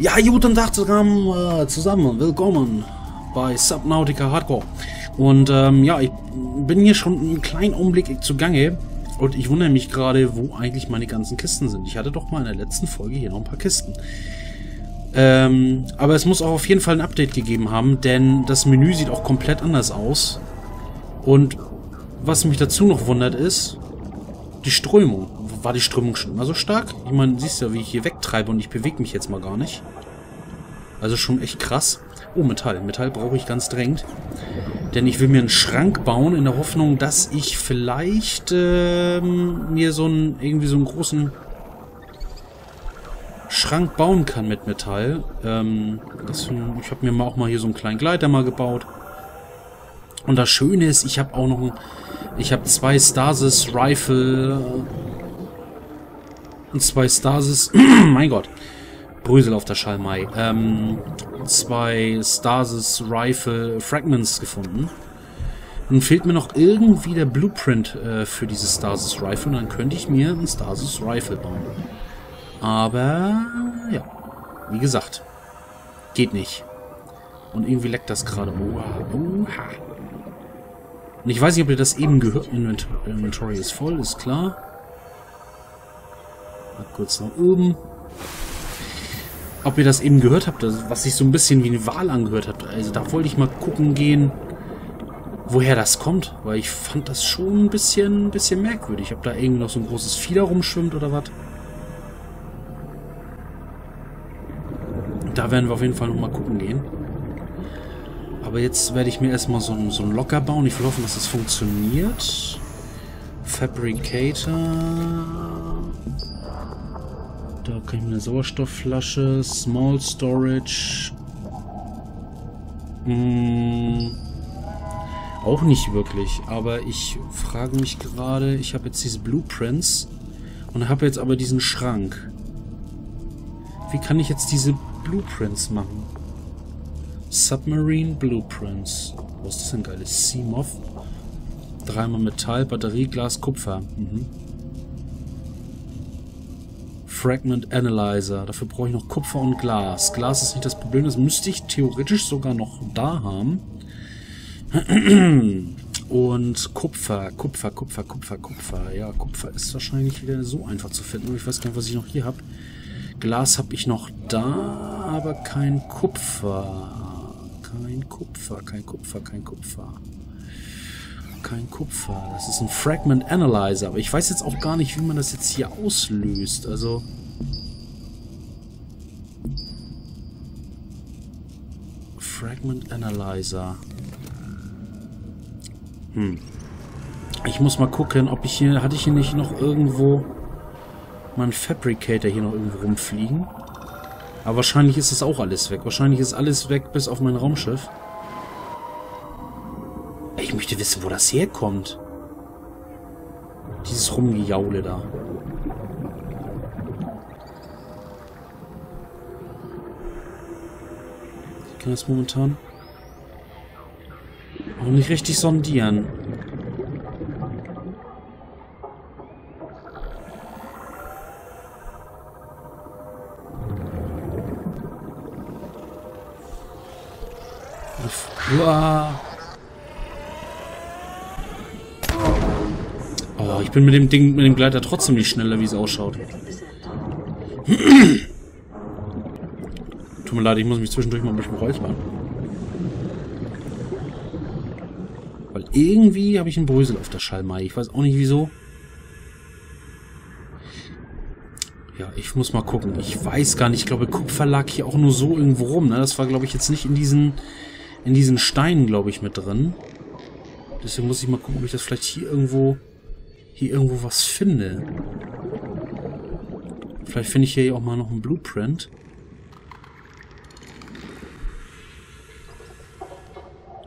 Ja, guten Tag zusammen, äh, zusammen. Willkommen bei Subnautica Hardcore. Und ähm, ja, ich bin hier schon einen kleinen Augenblick zugange. Und ich wundere mich gerade, wo eigentlich meine ganzen Kisten sind. Ich hatte doch mal in der letzten Folge hier noch ein paar Kisten. Ähm, aber es muss auch auf jeden Fall ein Update gegeben haben, denn das Menü sieht auch komplett anders aus. Und was mich dazu noch wundert ist, die Strömung war die Strömung schon immer so stark? Ich meine, siehst ja, wie ich hier wegtreibe und ich bewege mich jetzt mal gar nicht. Also schon echt krass. Oh, Metall. Metall brauche ich ganz dringend. Denn ich will mir einen Schrank bauen in der Hoffnung, dass ich vielleicht ähm, mir so einen, irgendwie so einen großen Schrank bauen kann mit Metall. Ähm, das, ich habe mir mal auch mal hier so einen kleinen Gleiter mal gebaut. Und das Schöne ist, ich habe auch noch ein, ich habe zwei Stasis Rifle und zwei Stasis, mein Gott, Brösel auf der Schalmei, ähm, zwei Stasis Rifle Fragments gefunden. Nun fehlt mir noch irgendwie der Blueprint äh, für dieses Stasis Rifle und dann könnte ich mir ein Stasis Rifle bauen. Aber, ja, wie gesagt, geht nicht. Und irgendwie leckt das gerade. Oha, oha. Und ich weiß nicht, ob ihr das eben gehört. Inventory ist voll, ist klar. Mal kurz nach oben. Ob ihr das eben gehört habt, was sich so ein bisschen wie eine Wahl angehört hat. Also da wollte ich mal gucken gehen, woher das kommt. Weil ich fand das schon ein bisschen, bisschen merkwürdig. Ob da irgendwie noch so ein großes Fieder rumschwimmt oder was. Da werden wir auf jeden Fall noch mal gucken gehen. Aber jetzt werde ich mir erstmal so so einen Locker bauen. Ich will hoffen, dass das funktioniert. Fabricator. Da kann ich mir eine Sauerstoffflasche, Small Storage. Hm, auch nicht wirklich, aber ich frage mich gerade, ich habe jetzt diese Blueprints und habe jetzt aber diesen Schrank. Wie kann ich jetzt diese Blueprints machen? Submarine Blueprints. Was ist das denn geiles? Seamoth. Dreimal Metall, Batterie, Glas, Kupfer. Mhm. Fragment Analyzer. Dafür brauche ich noch Kupfer und Glas. Glas ist nicht das Problem, das müsste ich theoretisch sogar noch da haben. Und Kupfer, Kupfer, Kupfer, Kupfer, Kupfer. Ja, Kupfer ist wahrscheinlich wieder so einfach zu finden. Ich weiß gar nicht, was ich noch hier habe. Glas habe ich noch da, aber kein Kupfer. Kein Kupfer, kein Kupfer, kein Kupfer kein Kupfer. Das ist ein Fragment Analyzer. Aber ich weiß jetzt auch gar nicht, wie man das jetzt hier auslöst. Also... Fragment Analyzer. Hm. Ich muss mal gucken, ob ich hier... Hatte ich hier nicht noch irgendwo... Mein Fabricator hier noch irgendwo rumfliegen? Aber wahrscheinlich ist das auch alles weg. Wahrscheinlich ist alles weg, bis auf mein Raumschiff. Ich möchte wissen, wo das herkommt. Dieses Rumgejaule da. Ich kann das momentan auch nicht richtig sondieren. Uah. Oh, ich bin mit dem Ding, mit dem Gleiter trotzdem nicht schneller, wie es ausschaut. Tut mir leid, ich muss mich zwischendurch mal ein bisschen räuspern. Weil irgendwie habe ich einen Brösel auf der Schallmei. Ich weiß auch nicht wieso. Ja, ich muss mal gucken. Ich weiß gar nicht. Ich glaube, Kupfer lag hier auch nur so irgendwo rum. Ne? Das war, glaube ich, jetzt nicht in diesen, in diesen Steinen, glaube ich, mit drin. Deswegen muss ich mal gucken, ob ich das vielleicht hier irgendwo hier irgendwo was finde. Vielleicht finde ich hier auch mal noch einen Blueprint.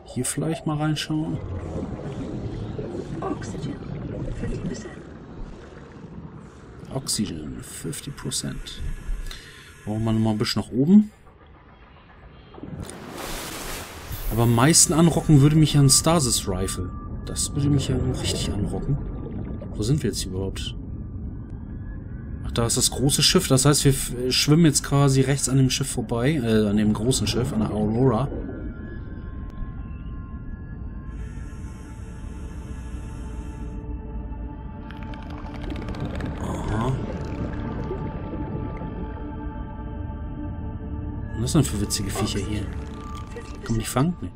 Hier vielleicht mal reinschauen. Oxygen 50%. Oxygen 50%. Brauchen wir nochmal ein bisschen nach oben. Aber am meisten anrocken würde mich ja ein Stasis Rifle. Das würde mich ja richtig anrocken. Wo sind wir jetzt überhaupt? Ach, da ist das große Schiff. Das heißt, wir schwimmen jetzt quasi rechts an dem Schiff vorbei, äh, an dem großen Schiff, an der Aurora. Aha. Was ist denn für witzige Viecher hier? Kann man die fangen? Nee.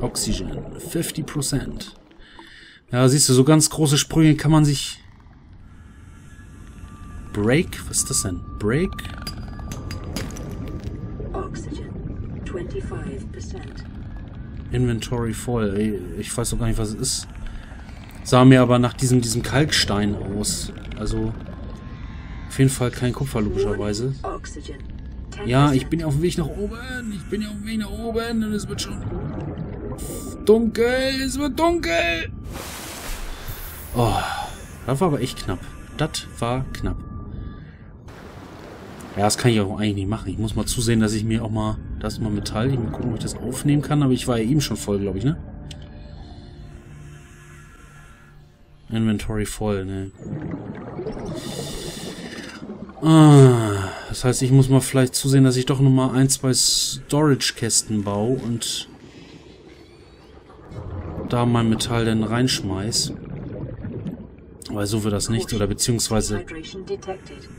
Oxygen, 50%. Ja, siehst du, so ganz große Sprünge kann man sich Break? Was ist das denn? Break? Oxygen, 25%. Inventory voll. Ich weiß doch gar nicht, was es ist. Sah mir aber nach diesem, diesem Kalkstein aus. Also, auf jeden Fall kein Kupfer, logischerweise. Ja, ich bin auf dem Weg nach oben. Ich bin auf dem Weg nach oben und es wird schon dunkel. Es wird dunkel. Oh, das war aber echt knapp. Das war knapp. Ja, das kann ich auch eigentlich nicht machen. Ich muss mal zusehen, dass ich mir auch mal... Das ist mal Metall. Ich mal gucken, ob ich das aufnehmen kann. Aber ich war ja eben schon voll, glaube ich, ne? Inventory voll, ne? Ah, das heißt, ich muss mal vielleicht zusehen, dass ich doch nochmal ein, zwei Storage-Kästen baue und da mein Metall dann reinschmeiß. Weil so wird das nicht, oder beziehungsweise...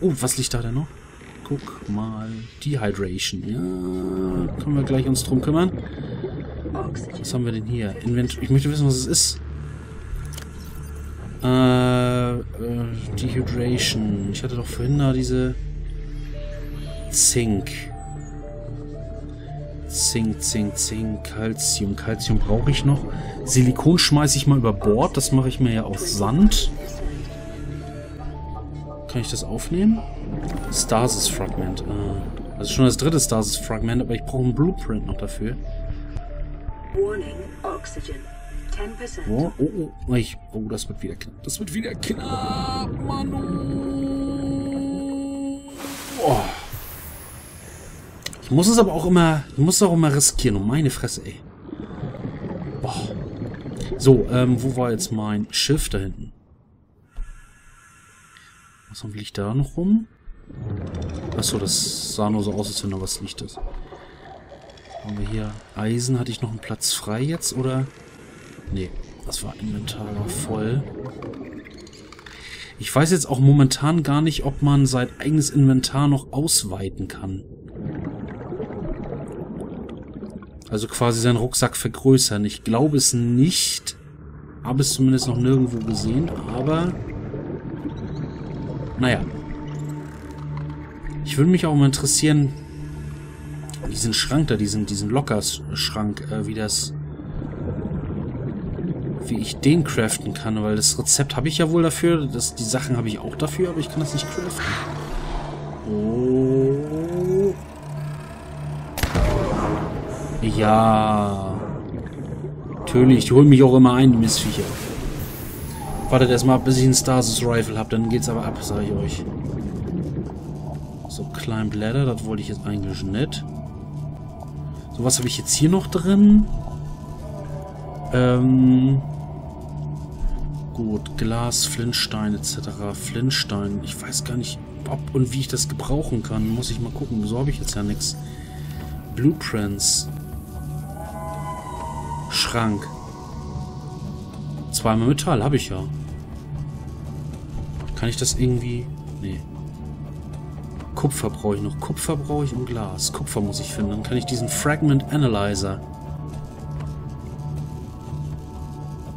Oh, was liegt da denn noch? Guck mal. Dehydration. Ja, können wir gleich uns drum kümmern. Was haben wir denn hier? Invent ich möchte wissen, was es ist. Äh, äh, Dehydration. Ich hatte doch vorhin da diese Zink. Zink, Zink, Zink, Calcium. Calcium brauche ich noch. Silikon schmeiße ich mal über Bord. Das mache ich mir ja aus Sand. Kann ich das aufnehmen? Stasis-Fragment. Ah. Also schon das dritte Stasis-Fragment, aber ich brauche einen Blueprint noch dafür. Warning, Oxygen. 10%. Oh, oh, oh. Ich, oh, das wird wieder knapp. Das wird wieder knapp, Manu. Oh. Ich muss es aber auch immer, ich muss es auch immer riskieren. Um meine Fresse, ey. Boah. So, ähm, wo war jetzt mein Schiff da hinten? Was liegt da noch rum? Achso, das sah nur so aus, als wenn da was liegt. Ist. Haben wir hier Eisen? Hatte ich noch einen Platz frei jetzt, oder? Nee, das war Inventar voll. Ich weiß jetzt auch momentan gar nicht, ob man sein eigenes Inventar noch ausweiten kann. Also quasi seinen Rucksack vergrößern. Ich glaube es nicht. Habe es zumindest noch nirgendwo gesehen, aber naja. Ich würde mich auch mal interessieren, diesen Schrank da, diesen, diesen Lockers-Schrank, äh, wie das... Wie ich den craften kann, weil das Rezept habe ich ja wohl dafür, das, die Sachen habe ich auch dafür, aber ich kann das nicht craften. Oh. Ja. Natürlich, die holen mich auch immer ein, die Missviecher. Wartet erstmal ab, bis ich ein Stasis Rifle habe, dann geht's aber ab, sage ich euch. So, Climb Ladder, das wollte ich jetzt eigentlich nicht. So, was habe ich jetzt hier noch drin? Ähm... Gut, Glas, Flintstein etc. Flintstein, ich weiß gar nicht, ob und wie ich das gebrauchen kann. Muss ich mal gucken, so habe ich jetzt ja nichts. Blueprints. Schrank. Zweimal Metall habe ich ja. Kann ich das irgendwie... Nee. Kupfer brauche ich noch. Kupfer brauche ich und Glas. Kupfer muss ich finden. Dann kann ich diesen Fragment Analyzer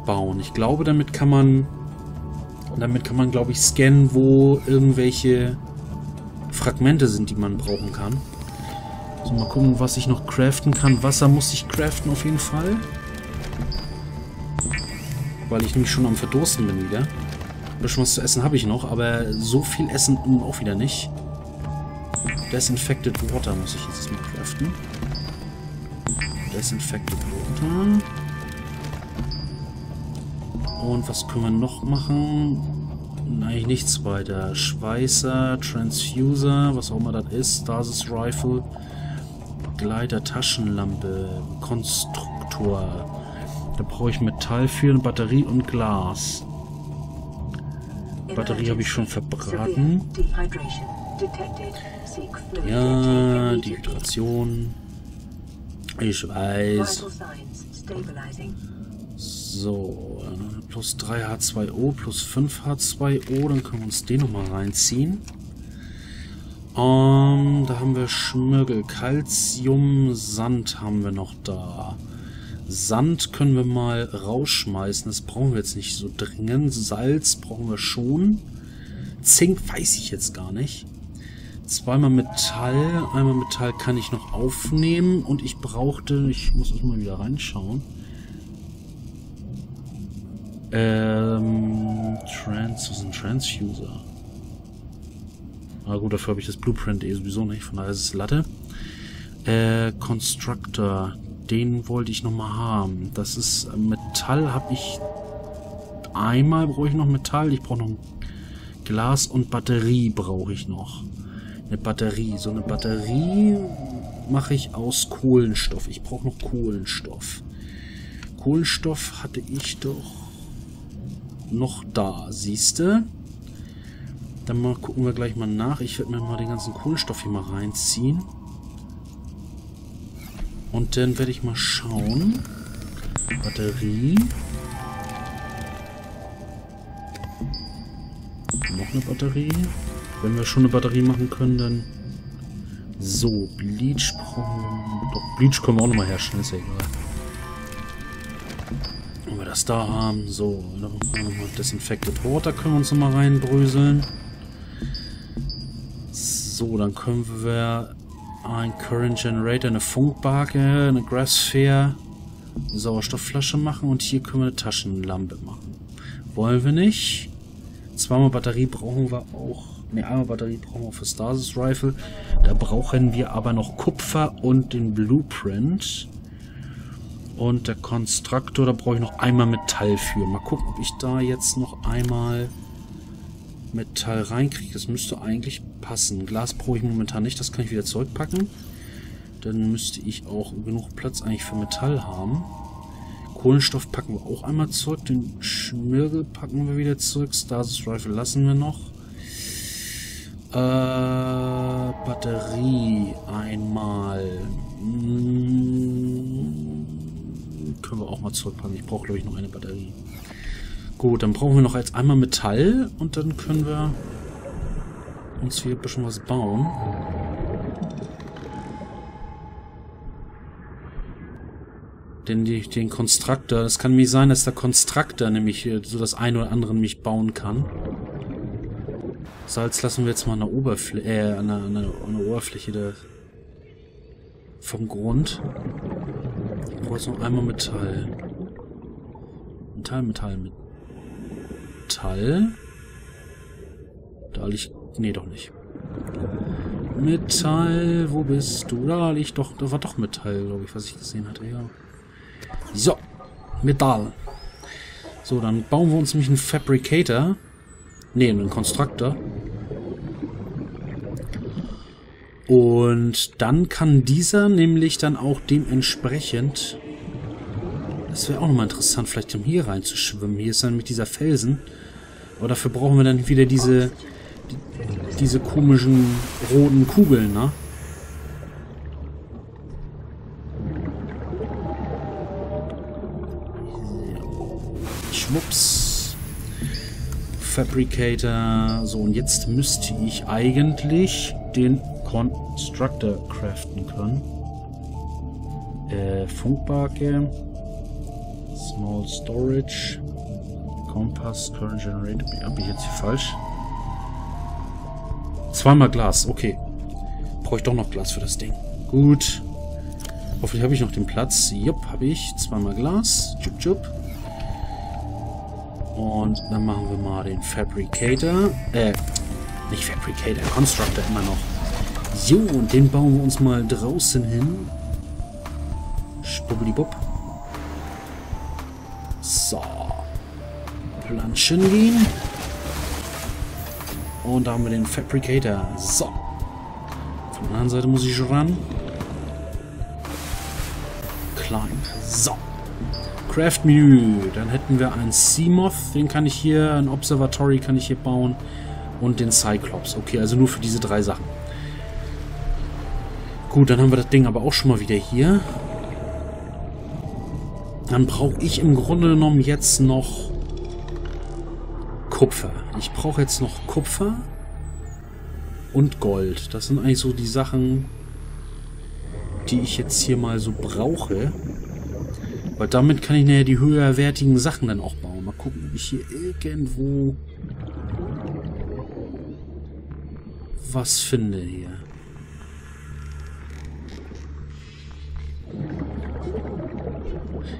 bauen. Ich glaube, damit kann man... Damit kann man, glaube ich, scannen, wo irgendwelche Fragmente sind, die man brauchen kann. Also mal gucken, was ich noch craften kann. Wasser muss ich craften auf jeden Fall. Weil ich nämlich schon am Verdursten bin wieder. Bisschen was zu essen habe ich noch, aber so viel Essen auch wieder nicht. Desinfected Water muss ich jetzt mal craften. Desinfected Water. Und was können wir noch machen? Eigentlich nichts weiter. Schweißer, Transfuser, was auch immer das ist. Stasis Rifle. Gleiter, Taschenlampe, Konstruktor. Da brauche ich Metall für, eine Batterie und Glas. Batterie habe ich schon verbraten. Ja, die Hydration. Ich weiß. So, plus 3 H2O, plus 5 H2O, dann können wir uns den nochmal reinziehen. Um, ähm, da haben wir Schmirgel, Calcium, Sand haben wir noch da. Sand können wir mal rausschmeißen, das brauchen wir jetzt nicht so dringend. Salz brauchen wir schon. Zink weiß ich jetzt gar nicht. Zweimal Metall, einmal Metall kann ich noch aufnehmen und ich brauchte, ich muss mal wieder reinschauen. Ähm, Trans, was ist ein Transfuser? Na gut, dafür habe ich das Blueprint eh sowieso nicht, von daher ist es Latte. Äh, Constructor, den wollte ich nochmal haben. Das ist äh, Metall, habe ich... Einmal brauche ich noch Metall, ich brauche noch Glas und Batterie brauche ich noch. Eine Batterie. So eine Batterie mache ich aus Kohlenstoff. Ich brauche noch Kohlenstoff. Kohlenstoff hatte ich doch noch da, siehste. Dann mal gucken wir gleich mal nach. Ich werde mir mal den ganzen Kohlenstoff hier mal reinziehen. Und dann werde ich mal schauen. Batterie. Noch eine Batterie. Wenn wir schon eine Batterie machen können, dann... So, Bleach brauchen wir... Doch, Bleach können wir auch nochmal herstellen, ist ja egal das da haben. So, nochmal Disinfected Water können wir uns nochmal reinbröseln. So, dann können wir ein Current Generator, eine Funkbarke, eine Grassphere, eine Sauerstoffflasche machen und hier können wir eine Taschenlampe machen. Wollen wir nicht. Zweimal Batterie brauchen wir auch. Ne, einmal Batterie brauchen wir für Stasis Rifle. Da brauchen wir aber noch Kupfer und den Blueprint. Und der Konstruktor, da brauche ich noch einmal Metall für. Mal gucken, ob ich da jetzt noch einmal Metall reinkriege. Das müsste eigentlich passen. Glas brauche ich momentan nicht, das kann ich wieder zurückpacken. Dann müsste ich auch genug Platz eigentlich für Metall haben. Kohlenstoff packen wir auch einmal zurück. Den Schmirgel packen wir wieder zurück. Stasis Rifle lassen wir noch. Äh, Batterie einmal. Hm können wir auch mal zurückpacken. Ich brauche, glaube ich, noch eine Batterie. Gut, dann brauchen wir noch jetzt einmal Metall und dann können wir uns hier ein bisschen was bauen. Denn die, den Konstruktor, es kann nämlich sein, dass der Konstruktor nämlich so das eine oder andere nämlich bauen kann. Salz lassen wir jetzt mal an der, Oberfl äh, an der, an der, an der Oberfläche der, vom Grund. Ich brauche jetzt noch einmal Metall. Metall, Metall, Metall. Da liegt... Nee, doch nicht. Metall, wo bist du? Da liegt doch... Da war doch Metall, glaube ich, was ich gesehen hatte, ja. So. Metall. So, dann bauen wir uns nämlich einen Fabricator. Ne, einen Konstruktor. Und dann kann dieser nämlich dann auch dementsprechend... Das wäre auch nochmal interessant, vielleicht um hier reinzuschwimmen. Hier ist dann mit dieser Felsen. Aber dafür brauchen wir dann wieder diese... Die, diese komischen roten Kugeln, ne? Schwupps. Fabricator. So, und jetzt müsste ich eigentlich den Constructor craften können. Äh, Funkbarke. Small Storage. Kompass, Current Generator. Habe ich jetzt hier falsch? Zweimal Glas, okay. Brauche ich doch noch Glas für das Ding. Gut. Hoffentlich habe ich noch den Platz. Jupp, habe ich. Zweimal Glas. Jupp, jupp. Und dann machen wir mal den Fabricator. Äh, nicht Fabricator, Constructor immer noch. Jo, und den bauen wir uns mal draußen hin. Spubbelibub. Planschen gehen. Und da haben wir den Fabricator. So. Von der anderen Seite muss ich ran. Klein. So. Craft-Menü. Dann hätten wir ein Seamoth, den kann ich hier, ein Observatory kann ich hier bauen und den Cyclops. Okay, also nur für diese drei Sachen. Gut, dann haben wir das Ding aber auch schon mal wieder hier. Dann brauche ich im Grunde genommen jetzt noch Kupfer. Ich brauche jetzt noch Kupfer und Gold. Das sind eigentlich so die Sachen, die ich jetzt hier mal so brauche. Weil damit kann ich näher die höherwertigen Sachen dann auch bauen. Mal gucken, ob ich hier irgendwo was finde hier.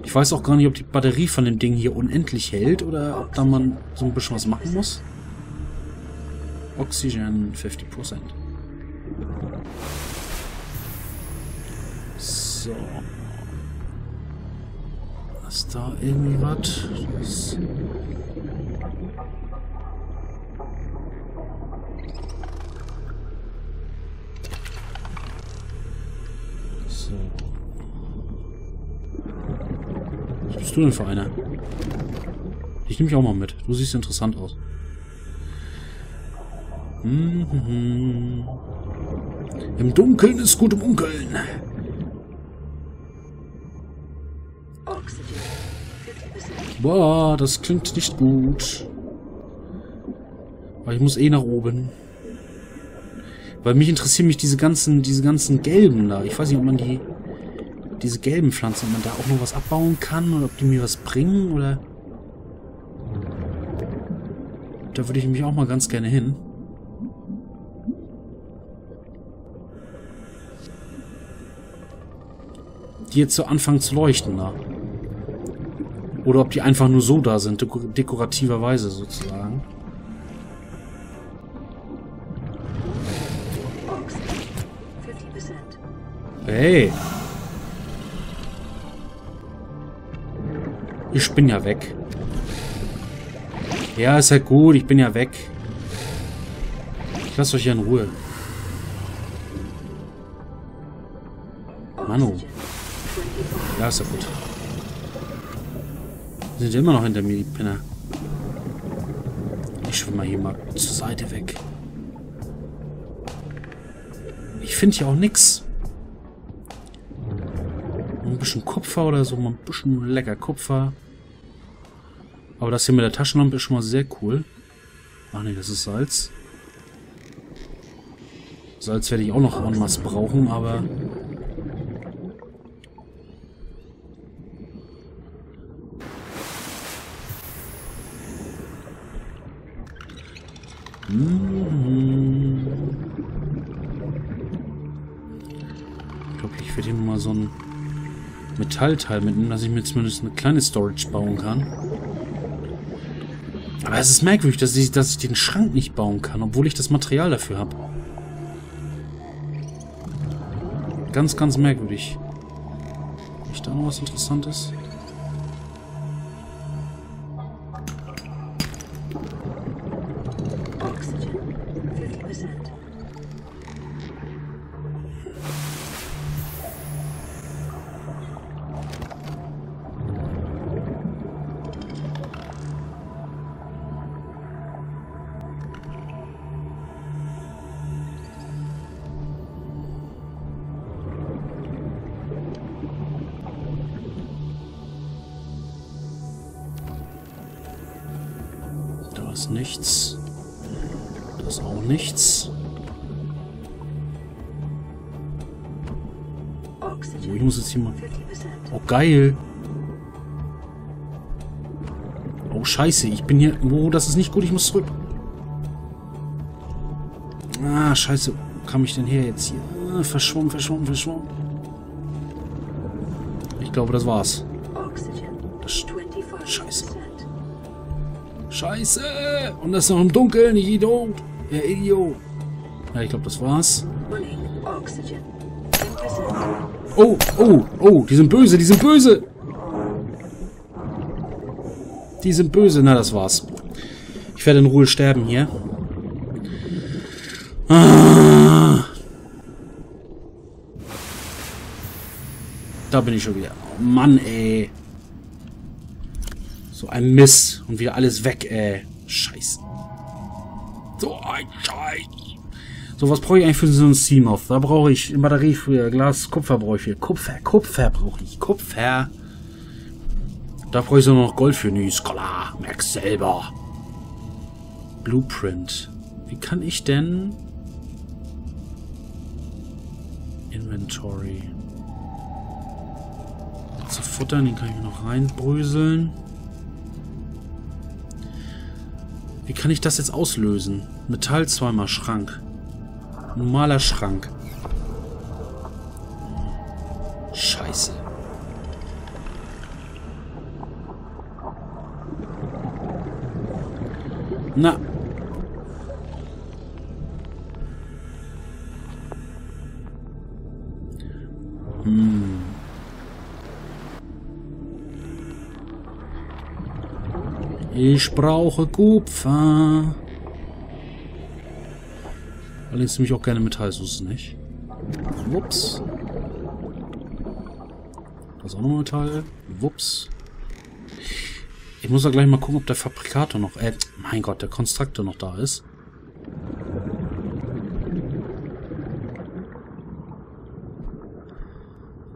Ich weiß auch gar nicht, ob die Batterie von dem Ding hier unendlich hält oder ob da man so ein bisschen was machen muss. Oxygen 50%. So. Ist da irgendwie was? Das so. Was bist du denn für einer? Ich nehme mich auch mal mit. Du siehst interessant aus. Mhm. Im Dunkeln ist gut im Unkeln. Boah, das klingt nicht gut. Aber ich muss eh nach oben. Weil mich interessieren mich diese ganzen, diese ganzen gelben da. Ich weiß nicht, ob man die, diese gelben Pflanzen, ob man da auch noch was abbauen kann oder ob die mir was bringen oder... Da würde ich mich auch mal ganz gerne hin. Die jetzt so anfangen zu leuchten da. Oder ob die einfach nur so da sind, dekorativerweise sozusagen. Hey. Ich bin ja weg. Ja, ist ja gut, ich bin ja weg. Ich lasse euch ja in Ruhe. Manu. Ja, ist ja gut. Sind immer noch hinter mir, die Pinner. Ich schwimme mal hier mal zur Seite weg. Ich finde hier auch nichts. Ein bisschen Kupfer oder so, ein bisschen lecker Kupfer. Aber das hier mit der Taschenlampe ist schon mal sehr cool. Ach nee, das ist Salz. Salz werde ich auch noch en masse brauchen, aber Ich glaube, ich werde hier mal so ein Metallteil mitnehmen, dass ich mir zumindest eine kleine Storage bauen kann. Aber es ist merkwürdig, dass ich, dass ich den Schrank nicht bauen kann, obwohl ich das Material dafür habe. Ganz, ganz merkwürdig. Ist da noch was Interessantes? Ist nichts. Das ist auch nichts. Oh, ich muss jetzt hier mal... Oh, geil. Oh, scheiße. Ich bin hier... Oh, das ist nicht gut. Ich muss zurück. Ah, scheiße. Wo kam ich denn her jetzt hier? Ah, verschwommen, verschwommen, verschwommen. Ich glaube, das war's. Scheiße! Und das noch im Dunkeln, ich Idiot! Ja, Idiot! Ja, ich glaube, das war's. Oh, oh, oh, die sind böse, die sind böse! Die sind böse, na, das war's. Ich werde in Ruhe sterben hier. Ah. Da bin ich schon wieder. Oh Mann, ey. So ein Mist. Und wieder alles weg, ey. Scheiße. So ein Scheiß. So, was brauche ich eigentlich für so ein Seamoth? Da brauche ich Batterie für Glas, Kupfer brauche ich hier. Kupfer, Kupfer brauche ich. Kupfer. Da brauche ich so noch Gold für. Nee, Scholar. Merk's selber. Blueprint. Wie kann ich denn... Inventory. Zu futtern, den kann ich mir noch reinbröseln. Wie kann ich das jetzt auslösen? Metall zweimal Schrank. Normaler Schrank. Scheiße. Na. Ich brauche Kupfer. Allerdings nehme ich auch gerne Metall, so ist es nicht. Wups. Das ist auch noch Metall. Wups. Ich muss da gleich mal gucken, ob der Fabrikator noch... Äh, mein Gott, der Konstruktor noch da ist.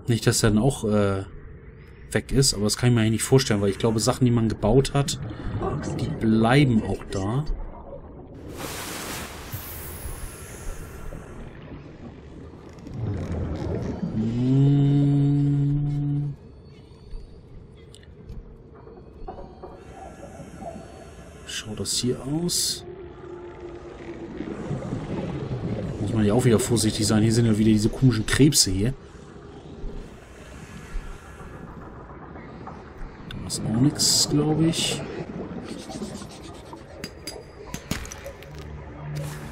Nicht, dass er dann auch äh, weg ist, aber das kann ich mir eigentlich nicht vorstellen, weil ich glaube, Sachen, die man gebaut hat, die bleiben auch da. Hm. Schaut das hier aus? Muss man ja auch wieder vorsichtig sein. Hier sind ja wieder diese komischen Krebse hier. Ist auch nichts, glaube ich.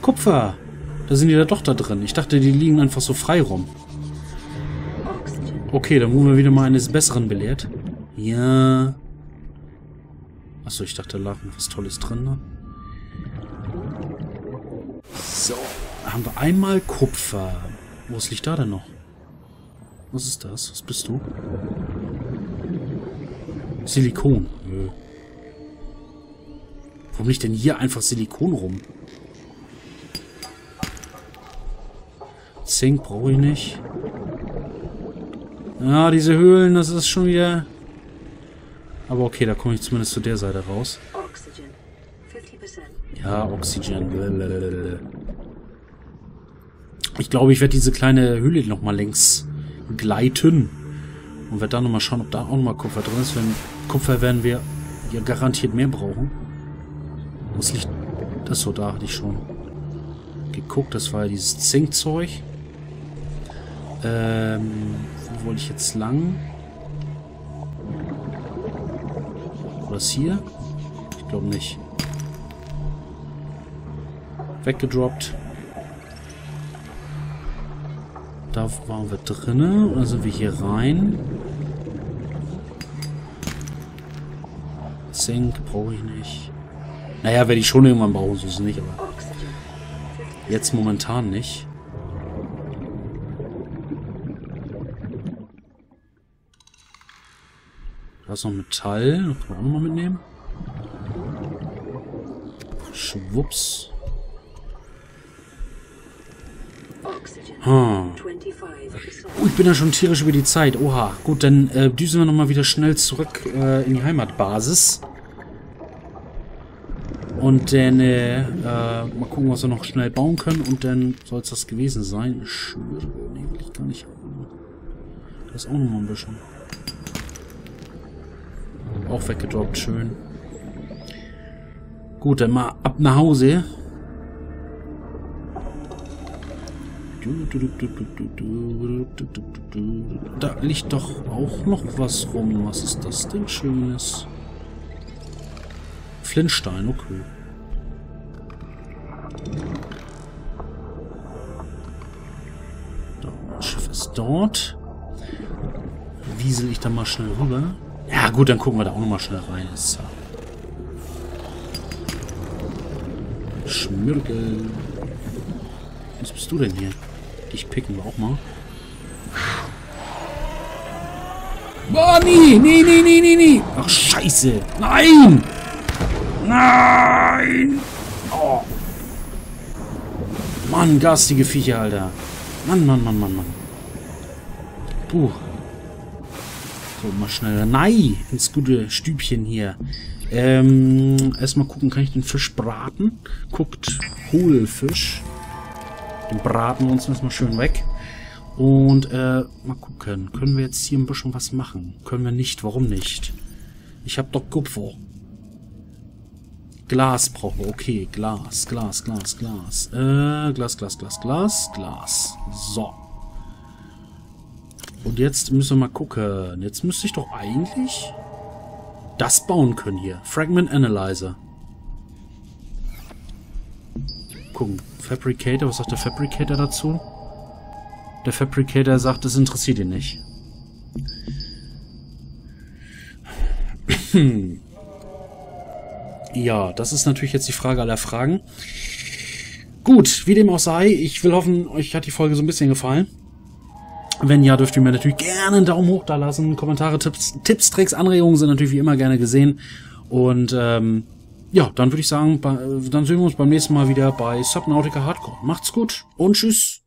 Kupfer! Da sind die da doch da drin. Ich dachte, die liegen einfach so frei rum. Okay, dann wurden wir wieder mal eines Besseren belehrt. Ja. Achso, ich dachte, da lag noch was Tolles drin. Ne? So, haben wir einmal Kupfer. Was liegt da denn noch? Was ist das? Was bist du? Silikon. Nö. Warum liegt denn hier einfach Silikon rum? Zink brauche ich nicht. Ja, diese Höhlen, das ist schon wieder... Aber okay, da komme ich zumindest zu der Seite raus. Ja, Oxygen. Ich glaube, ich werde diese kleine Höhle nochmal längs gleiten. Und werde dann nochmal schauen, ob da auch nochmal Kupfer drin ist. Wenn Kupfer werden wir ja garantiert mehr brauchen. Was liegt das so? Da hatte ich schon geguckt. Das war ja dieses Zinkzeug. Ähm, wo wollte ich jetzt lang? Was hier? Ich glaube nicht. Weggedroppt. Da waren wir drinnen. Und dann sind wir hier rein. Zink brauche ich nicht. Naja, werde ich schon irgendwann brauchen, so ist es nicht, aber jetzt momentan nicht. Da ist noch Metall, das können wir auch nochmal mitnehmen. Schwupps. Hm. Oh, ich bin ja schon tierisch über die Zeit. Oha. Gut, dann äh, düsen wir nochmal wieder schnell zurück äh, in die Heimatbasis. Und dann äh, äh, mal gucken, was wir noch schnell bauen können. Und dann soll es das gewesen sein. Ich schwöre, nee, will ich gar nicht haben. Da ist auch nochmal ein bisschen. Auch weggedroppt, schön. Gut, dann mal ab nach Hause. Da liegt doch auch noch was rum. Was ist das denn Schönes? Flintstein, okay. Das Schiff ist dort. Wiesel ich da mal schnell rüber. Ja gut, dann gucken wir da auch noch mal schnell rein. Ist, Schmirgel. Was bist du denn hier? Dich picken wir auch mal. Boah, nie, nie, nie, nie, nie, nie. Ach, scheiße. Nein! Nein! Oh. Mann, garstige Viecher, Alter. Mann, Mann, Mann, Mann, Mann. Puh. So, mal schnell. Nein, ins gute Stübchen hier. Ähm, erstmal gucken, kann ich den Fisch braten? Guckt, Hohlfisch. Den braten wir uns erstmal schön weg. Und, äh, mal gucken. Können wir jetzt hier ein bisschen was machen? Können wir nicht. Warum nicht? Ich hab doch Kupfer. Glas brauchen wir. Okay, Glas, Glas, Glas, Glas. Äh, Glas, Glas, Glas, Glas, Glas. So. Und jetzt müssen wir mal gucken. Jetzt müsste ich doch eigentlich das bauen können hier. Fragment Analyzer. Gucken. Fabricator, was sagt der Fabricator dazu? Der Fabricator sagt, das interessiert ihn nicht. ja, das ist natürlich jetzt die Frage aller Fragen. Gut, wie dem auch sei, ich will hoffen, euch hat die Folge so ein bisschen gefallen. Wenn ja, dürft ihr mir natürlich gerne einen Daumen hoch da lassen. Kommentare, Tipps, Tipps, Tricks, Anregungen sind natürlich wie immer gerne gesehen. Und ähm, ja, dann würde ich sagen, dann sehen wir uns beim nächsten Mal wieder bei Subnautica Hardcore. Macht's gut und tschüss.